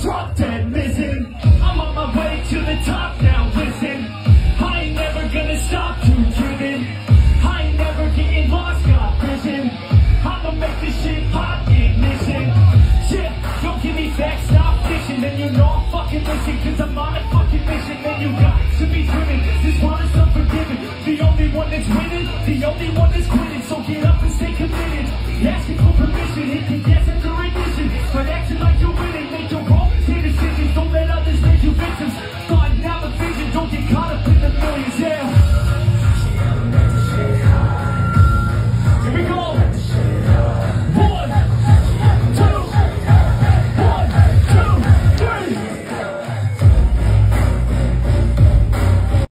drop dead listen. I'm on my way to the top now, listen. I ain't never gonna stop too driven. I ain't never getting lost, got prison. I'ma make this shit pop ignition. shit, don't give me back, stop fishing. Then you know I'm fucking missing, cause I'm on a fucking mission. Then you got to be driven. This one is unforgiving. The only one that's winning, the only one that's quitting. So get up and stay committed.